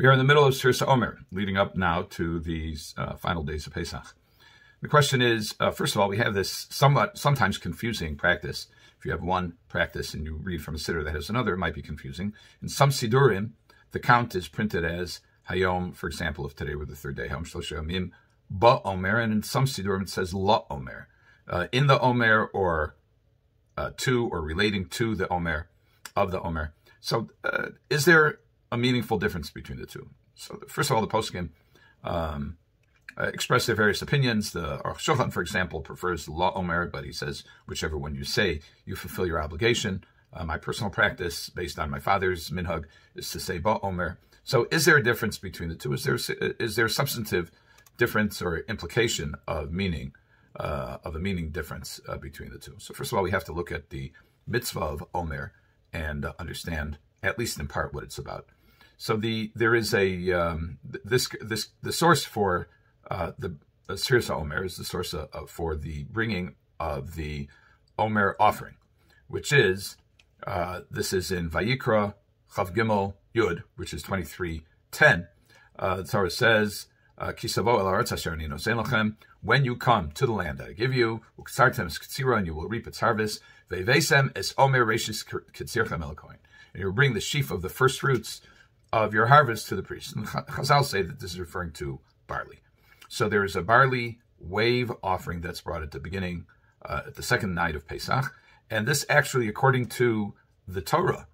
We are in the middle of Sfiras Omer, leading up now to these uh, final days of Pesach. The question is, uh, first of all, we have this somewhat sometimes confusing practice. If you have one practice and you read from a siddur that has another, it might be confusing. In some siddurim, the count is printed as Hayom, for example, if today were the third day, Hayom Shlosha Yomim, Ba Omer, and in some siddurim it says La Omer. Uh, in the Omer or uh, to or relating to the Omer, of the Omer. So uh, is there a meaningful difference between the two. So, first of all, the poskim um, uh, express their various opinions. The Aruch for example, prefers the La Omer, but he says whichever one you say, you fulfill your obligation. Uh, my personal practice, based on my father's minhag, is to say ba omer. So, is there a difference between the two? Is there is there a substantive difference or implication of meaning uh, of a meaning difference uh, between the two? So, first of all, we have to look at the mitzvah of omer and uh, understand, at least in part, what it's about. So the there is a um, this this the source for uh, the uh, Sfiras Omer is the source of, for the bringing of the Omer offering, which is uh, this is in Vayikra Chav Gimel Yud, which is twenty three ten. Uh, the Torah says. Uh, when you come to the land that I give you, and you will reap its harvest. And you will bring the sheaf of the first fruits of your harvest to the priest. And Chazal say that this is referring to barley. So there is a barley wave offering that's brought at the beginning, uh, at the second night of Pesach. And this actually, according to the Torah,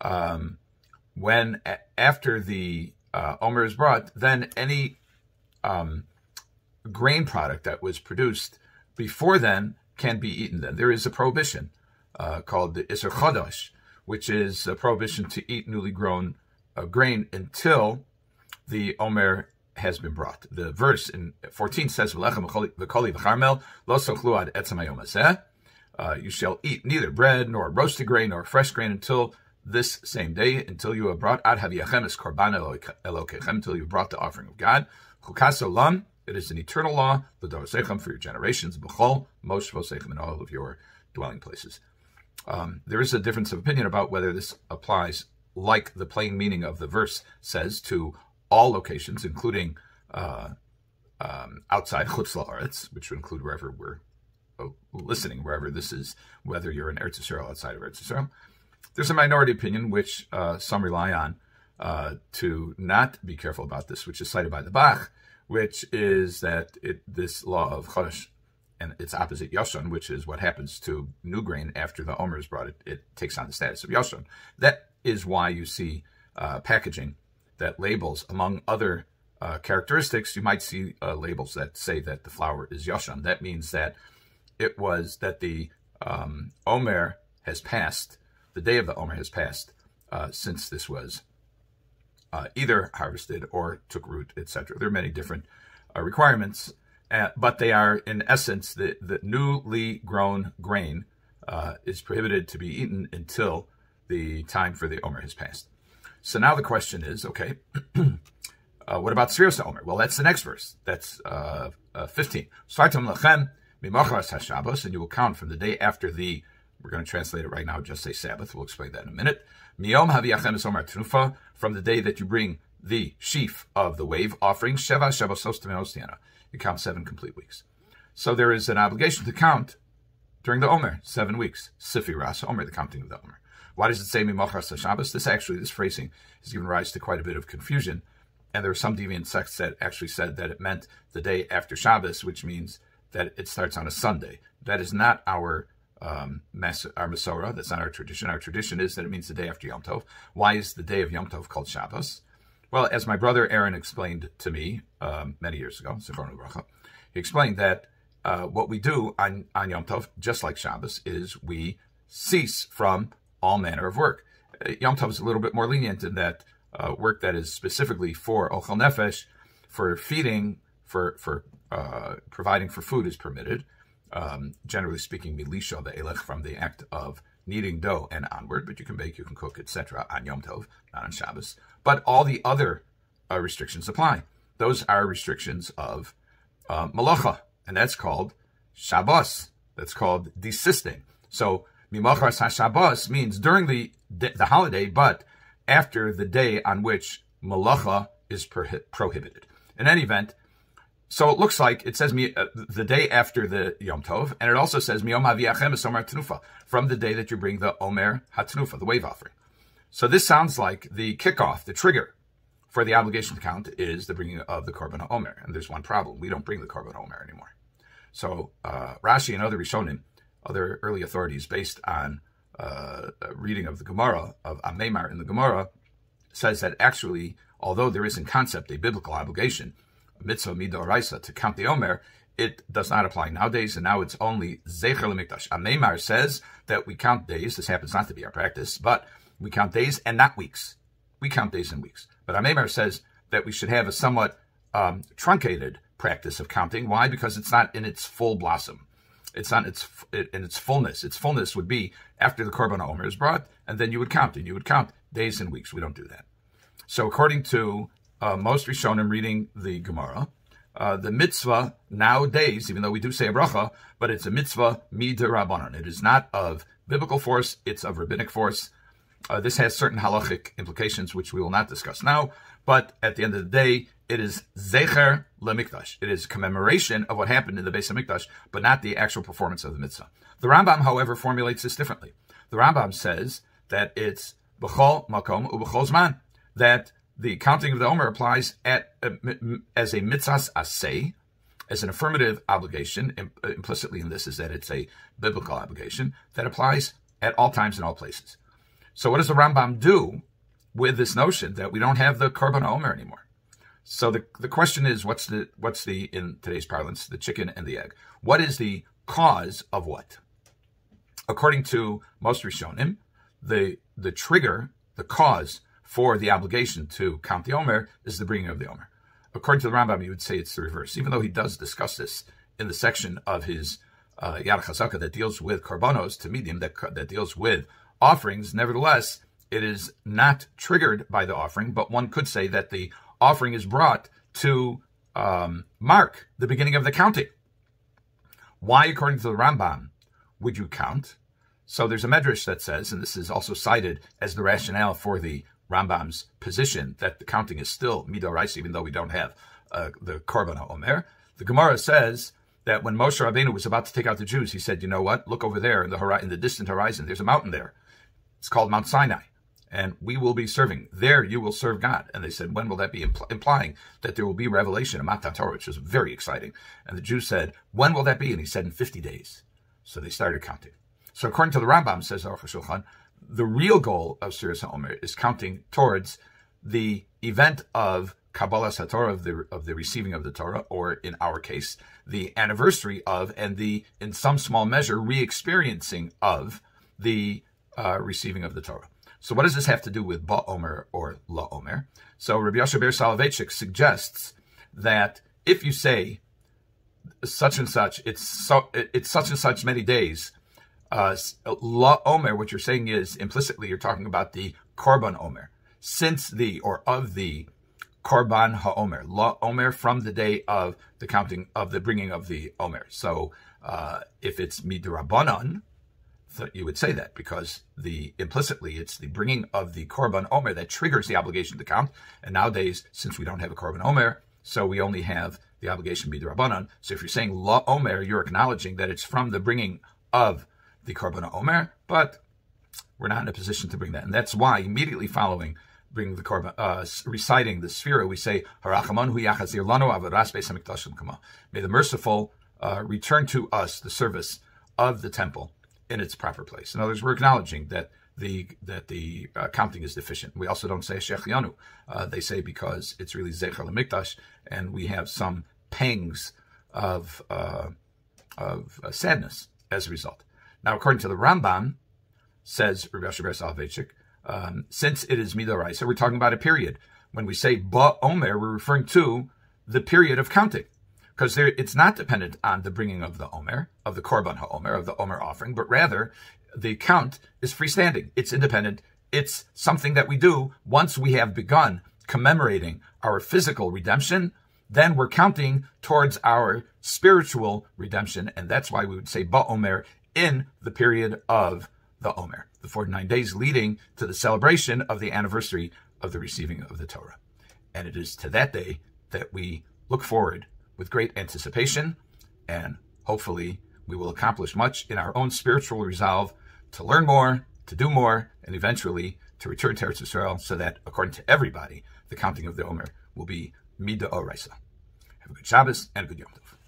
um, when after the uh, Omer is brought, then any um, grain product that was produced before then can be eaten then. There is a prohibition uh, called the Isser Chodosh, which is a prohibition to eat newly grown of grain until the Omer has been brought. The verse in 14 says, uh, You shall eat neither bread nor roasted grain nor fresh grain until this same day, until you have brought ad haviyachem es korban elokechem, until you have brought the offering of God. Chukas olam, it is an eternal law, the sechem for your generations, b'chol, most sechem in all of your dwelling places. Um, there is a difference of opinion about whether this applies like the plain meaning of the verse says, to all locations, including uh, um, outside Chutz La'aretz, which would include wherever we're uh, listening, wherever this is, whether you're in Eretz Yisrael, outside of Eretz Yisrael. There's a minority opinion, which uh, some rely on, uh, to not be careful about this, which is cited by the Bach, which is that it, this law of Chodosh and its opposite Yashon, which is what happens to new grain after the Omer is brought, it, it takes on the status of Yashon. That is why you see uh, packaging that labels, among other uh, characteristics, you might see uh, labels that say that the flour is Yoshan. That means that it was that the um, Omer has passed, the day of the Omer has passed uh, since this was uh, either harvested or took root, etc. There are many different uh, but they are, in essence, the, the newly grown grain is prohibited to be eaten until the time for the Omer has passed. So now the question is, okay, uh, what about Sfiras Omer? Well, that's the next verse. That's uh, uh, 15. Sartam lachem mimachras hashabbos, and you will count from the day after the, we're going to translate it right now, just say Sabbath. We'll explain that in a minute. Haviyachem omer from the day that you bring the sheaf of the wave offering, sheva shabbos You count seven complete weeks. So there is an obligation to count during the Omer, seven weeks. Sfiras Omer, the counting of the Omer. Why does it say Mimachras Shabbos? This actually, this phrasing has given rise to quite a bit of confusion. And there are some deviant sects that actually said that it meant the day after Shabbos, which means that it starts on a Sunday. That is not our um, our Masorah. That's not our tradition. Our tradition is that it means the day after Yom Tov. Why is the day of Yom Tov called Shabbos? Well, as my brother Aaron explained to me um, many years ago, he explained that uh, what we do on, on Yom Tov, just like Shabbos, is we cease from all manner of work. Uh, Yom Tov is a little bit more lenient in that uh, work that is specifically for Ochel Nefesh, for feeding, for for uh, providing for food is permitted. Um, generally speaking, milisha, the elech, from the act of kneading dough and onward, but you can bake, you can cook, etc. on Yom Tov, not on Shabbos. But all the other uh, restrictions apply. Those are restrictions of uh, malacha, and that's called Shabbos. That's called desisting. So Mimachar HaShabbos means during the, the holiday, but after the day on which malacha is prohibited. In any event, so it looks like it says me uh, the day after the Yom Tov, and it also says Miyom Aviachem Omer Tnufa from the day that you bring the Omer Hatnufa, the wave offering. So this sounds like the kickoff, the trigger for the obligation to count is the bringing of the Korban Omer. And there's one problem: we don't bring the Korban Omer anymore. So uh, Rashi and other Rishonim, other early authorities, based on uh, reading of the Gemara of Amemar in the Gemara, says that actually, although there is in concept a biblical obligation mitzvah midoraisa to count the Omer, it does not apply nowadays, and now it's only Zecher Lemikdash. Amemar says that we count days. This happens not to be our practice, but we count days and not weeks. We count days and weeks. But Amemar says that we should have a somewhat um, truncated practice of counting. Why? Because it's not in its full blossom. It's not its in its fullness. Its fullness would be after the Korban Omer is brought, and then you would count, and you would count days and weeks. We don't do that. So according to uh, most Rishonim reading the Gemara, uh, the mitzvah nowadays, even though we do say a bracha, but it's a mitzvah midrabanan. It is not of biblical force; it's of rabbinic force. Uh, this has certain halachic implications, which we will not discuss now. But at the end of the day, it is zecher lemikdash. It is commemoration of what happened in the base of Hamikdash, but not the actual performance of the mitzvah. The Rambam, however, formulates this differently. The Rambam says that it's b'chol makom u'b'chol zman. That the counting of the Omer applies at, uh, as a mitzvah asay, as an affirmative obligation. Implicitly in this is that it's a biblical obligation that applies at all times and all places. So what does the Rambam do with this notion that we don't have the korban Omer anymore? So the, the question is, what's the what's the in today's parlance the chicken and the egg? What is the cause of what? According to most Rishonim, the the trigger, the cause for the obligation to count the Omer is the bringing of the Omer. According to the Rambam, you would say it's the reverse, even though he does discuss this in the section of his uh, Yad Chazaka that deals with korbanos to medium, that, that deals with offerings. Nevertheless, it is not triggered by the offering, but one could say that the offering is brought to um, mark the beginning of the counting. Why, according to the Rambam, would you count? So there's a medrash that says, and this is also cited as the rationale for the Rambam's position that the counting is still midorais, even though we don't have uh, the korban omer. The Gemara says that when Moshe Rabbeinu was about to take out the Jews, he said, "You know what? Look over there in the hori- in the distant horizon. There's a mountain there. It's called Mount Sinai, and we will be serving there. You will serve God." And they said, "When will that be?" Impl- implying that there will be revelation of Matan Torah, which is very exciting. And the Jews said, "When will that be?" And he said, "In 50 days." So they started counting. So according to the Rambam, says Aruch the real goal of Sfiras HaOmer is counting towards the event of Kabbalas Torah of the of the receiving of the Torah, or in our case, the anniversary of and the in some small measure re-experiencing of the uh, receiving of the Torah. So what does this have to do with Ba Omer or La Omer? So Rabbi Yosha Ber Soloveitchik suggests that if you say such and such, it's so it's such and such many days uh, La Omer, what you're saying is implicitly you're talking about the Korban Omer, since the or of the Korban HaOmer, La Omer from the day of the counting of the bringing of the Omer. So uh, if it's Midrabanan, you would say that because the implicitly it's the bringing of the Korban Omer that triggers the obligation to count. And nowadays, since we don't have a Korban Omer, so we only have the obligation Midrabanan. So if you're saying La Omer, you're acknowledging that it's from the bringing of the Korban Omer, but we're not in a position to bring that. And that's why immediately following bringing the Korban, uh, reciting the Sphira, we say, May the merciful uh, return to us the service of the temple in its proper place. In other words, we're acknowledging that the that the uh, counting is deficient. We also don't say Shehecheyanu. Uh, they say because it's really Zecher Mikdash, and we have some pangs of uh, of uh, sadness as a result. Now, according to the Rambam, says Rabbi Yoshe Soloveitchik, um, since it is Midoraisa, we're talking about a period. When we say Ba Omer, we're referring to the period of counting. Because it's not dependent on the bringing of the Omer, of the Korban HaOmer, of the Omer offering, but rather the count is freestanding. It's independent. It's something that we do once we have begun commemorating our physical redemption then we're counting towards our spiritual redemption. And that's why we would say Ba Omer in the period of the Omer, the 49 days leading to the celebration of the anniversary of the receiving of the Torah. And it is to that day that we look forward with great anticipation, and hopefully we will accomplish much in our own spiritual resolve to learn more, to do more, and eventually to return to Eretz Israel so that, according to everybody, the counting of the Omer will be Midoraisa. Have a good Shabbos and a good Yom Tov.